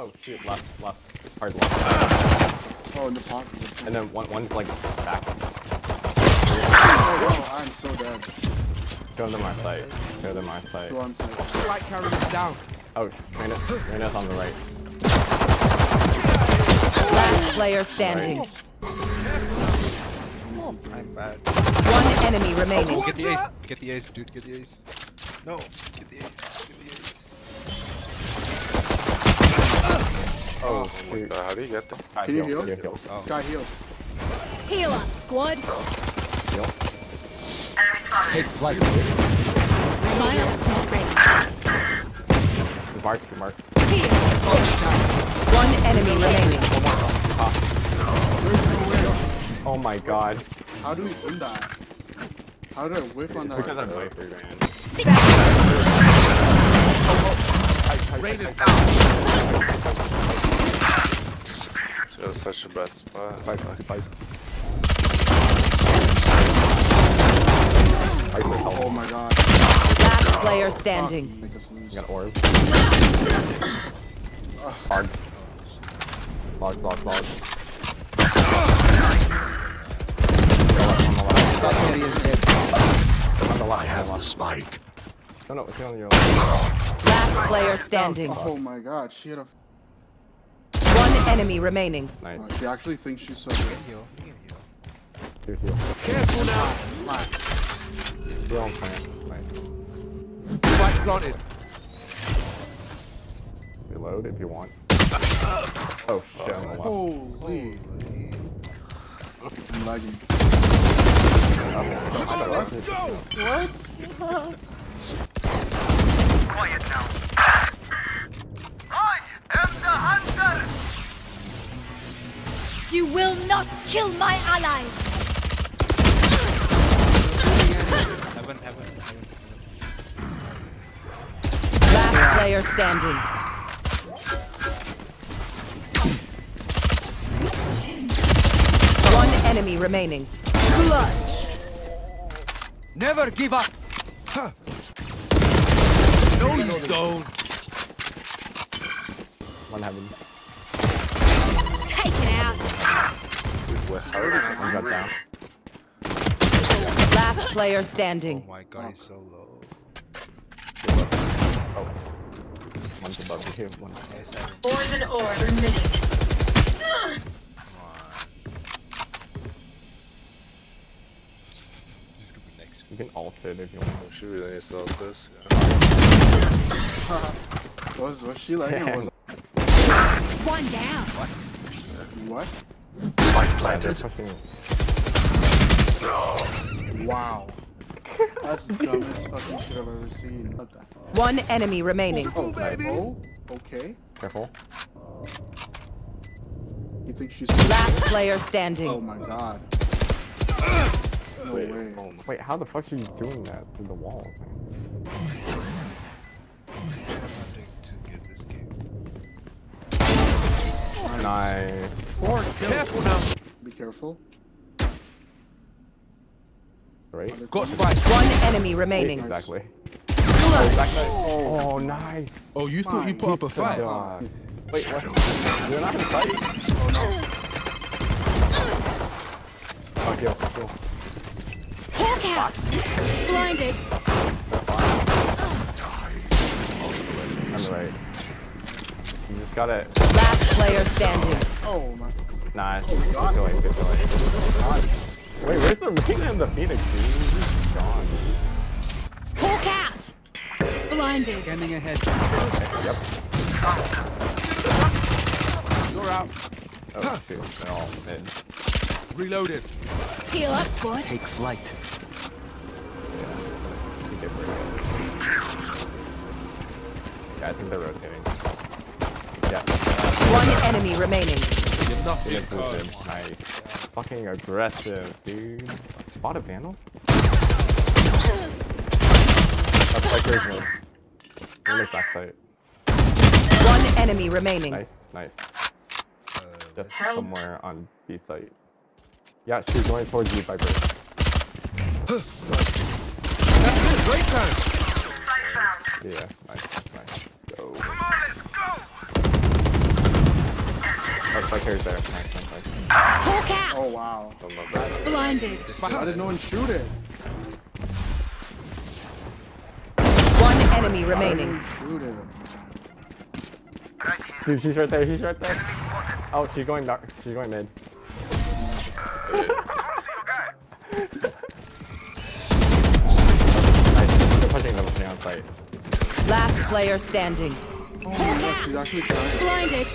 Oh shoot, left, left. Hard left. Oh, in the pocket. And then one, one's like back. Oh, I'm so dead. Show them our site. Show them our site. Go on site. Right carrier is down. Oh, Reyna, Reyna's on the right. Last player standing. I'm oh, bad. One enemy remaining. Get the ace. Get the ace, dude. Get the ace. No. Get the ace. Oh, Oh my god, how do you get them? High Can you heal, heal? heal, heal. Oh. Skye heal. Heal up, squad. Heal. Take flight. My ult's not ready. Good mark, good mark. Here. One enemy remaining. There's. Oh my god. How do we win that? How did I whiff on It's that? because I'm Viper, man. Rain is down. It was such a bad spot. Fight, fight, fight. Viper, help. Oh my god. Last player standing. Fuck, Make us lose. You got orb. Logs. Log, log, log. That carrier is dead. On the left, I have on the the spike. No, no, it's on your left. Last player standing. Oh my god, she had a. One enemy remaining. Nice. Oh, she actually thinks she's so good. Heal. You can heal. Dude, heal. Careful now. Heal on plant. Nice. Spike planted. Reload if you want. Oh shit, on the left. Holy. I'm lagging. Oh, what? You will not kill my allies. Heaven, heaven, heaven. Last player standing. One enemy remaining. Clutch! Never give up. No, you don't. One heaven. Last player Oh standing. my god, he's so low. Oh. One's above you. One. Nice heaven. Ores and ores remitting. Come on. Be next. You can ult it if you want. Oh, she really needs to ult this? Was, was she lagging or was One down. What? Spike planted. pushing. Wow. That's the dumbest fucking shit I've ever seen. What the? One enemy remaining. Oh, oh, okay. Careful. You think she's Last player standing? Oh my god. No Wait, way. oh my- Wait, how the fuck are you doing that through the walls, Nice. Four Careful kills. now. Be careful. Right? Got spike. One enemy remaining. Exactly. Oh, backside. Oh, nice. Oh, you thought you put up a fight? job. Wait, what? You're not in sight? Oh, heal, heal. Hawk out. Blinded. On the right. You just gotta. Last player standing. Oh my. Nah, Oh, good God. going, good going. Wait, where's the ring and the phoenix, dude? He's gone. Hawk out. Blinded. Scanning ahead. Yep. You're out. Oh, shoot. They're all mid. Reloaded. Heal up, squad. Take flight. You did pretty good. Yeah, I think they're rotating. Yeah. One enemy remaining. You're nothing. Good boosted. Nice. Fucking aggressive, dude. Spot a vandal? That's like there's no. Vandal's backside. One enemy remaining. Nice, nice. Uh, Just somewhere on B site. Yeah, she's going towards you, Viper. That's it. Great time. Yeah, nice, nice. Let's go. Spike there. Nice, nice, nice. Oh wow. Oh, my. Blinded. How did no one shoot it? One enemy How remaining. one shoot it? Dude, she's right there. She's right there. Oh, she's going dark. She's going mid. nice. They're pushing them pushing on site. Last player standing. Oh my god, she's actually trying. Blinded.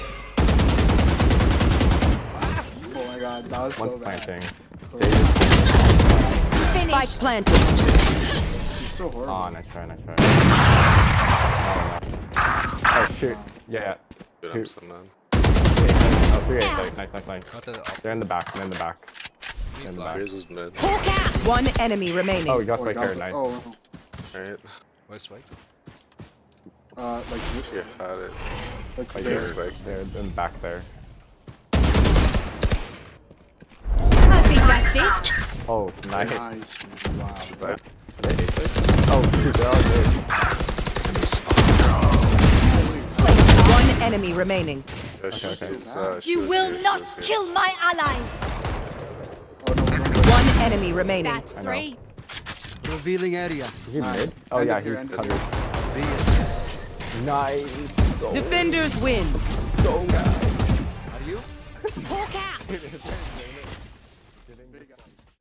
Oh my god, that was One's so bad. planting. Sage. Spike Finished. planted. She's so horrible. Oh, nice try, nice try. Oh, oh shoot. Yeah. Dude, Two. I'm so mad. Oh, three A Out. site. Nice, nice, nice. Not the up. They're in the back. They're in the back. They're in the back. Raze was mid. One enemy remaining. Oh, we got Oh, spike down- here. Nice. Oh, Right? Where's Spike? uh, like, this- You had it. like Like there. they're, spike. they're in the back there. I think that's it. Oh, nice. Nice. Wow. But Are they A site? Oh, dude, they're all good. One enemy remaining. yeah, she okay. uh, You was will here, not was kill my allies. Oh no, no, no. One enemy remaining. That's three. Revealing area. Is he mid? Oh End yeah, he's end it coming. Be it. Nice. Defenders win. Go, guys. Are you? Hawk out.